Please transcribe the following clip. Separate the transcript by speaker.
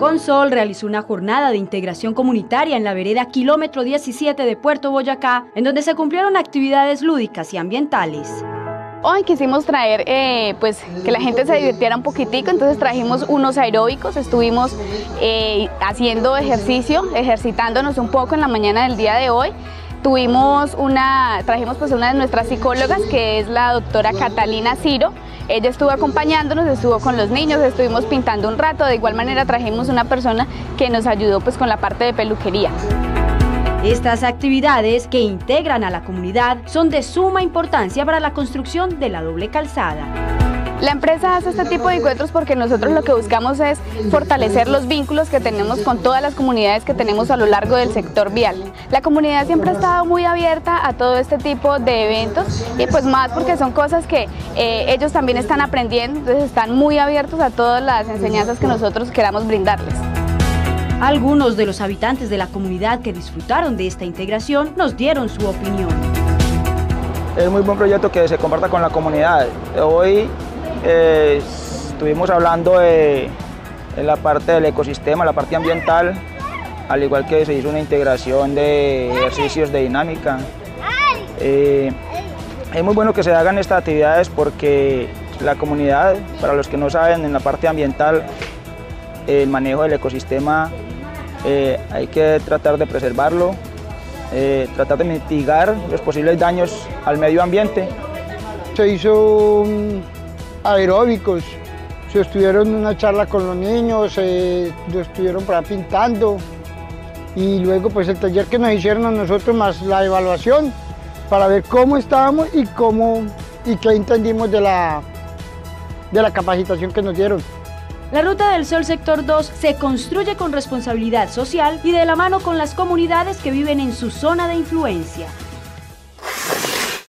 Speaker 1: Consol realizó una jornada de integración comunitaria en la vereda kilómetro 17 de Puerto Boyacá, en donde se cumplieron actividades lúdicas y ambientales.
Speaker 2: Hoy quisimos traer, eh, pues, que la gente se divirtiera un poquitico, entonces trajimos unos aeróbicos, estuvimos eh, haciendo ejercicio, ejercitándonos un poco en la mañana del día de hoy. Tuvimos una, trajimos pues una de nuestras psicólogas, que es la doctora Catalina Ciro. Ella estuvo acompañándonos, estuvo con los niños, estuvimos pintando un rato. De igual manera trajimos una persona que nos ayudó pues con la parte de peluquería.
Speaker 1: Estas actividades que integran a la comunidad son de suma importancia para la construcción de la doble calzada.
Speaker 2: La empresa hace este tipo de encuentros porque nosotros lo que buscamos es fortalecer los vínculos que tenemos con todas las comunidades que tenemos a lo largo del sector vial. La comunidad siempre ha estado muy abierta a todo este tipo de eventos y pues más porque son cosas que eh, ellos también están aprendiendo, entonces están muy abiertos a todas las enseñanzas que nosotros queramos brindarles.
Speaker 1: Algunos de los habitantes de la comunidad que disfrutaron de esta integración nos dieron su opinión.
Speaker 3: Es muy buen proyecto que se comparta con la comunidad. Hoy eh, estuvimos hablando de, la parte del ecosistema, la parte ambiental, al igual que se hizo una integración de ejercicios de dinámica. Eh, es muy bueno que se hagan estas actividades porque la comunidad, para los que no saben, en la parte ambiental, el manejo del ecosistema eh, hay que tratar de preservarlo, tratar de mitigar los posibles daños al medio ambiente.
Speaker 4: Se hizo aeróbicos, se estuvieron en una charla con los niños, lo estuvieron para pintando y luego pues el taller que nos hicieron a nosotros más la evaluación para ver cómo estábamos y cómo y qué entendimos de la, de la capacitación que nos dieron.
Speaker 1: La Ruta del Sol Sector 2 se construye con responsabilidad social y de la mano con las comunidades que viven en su zona de influencia.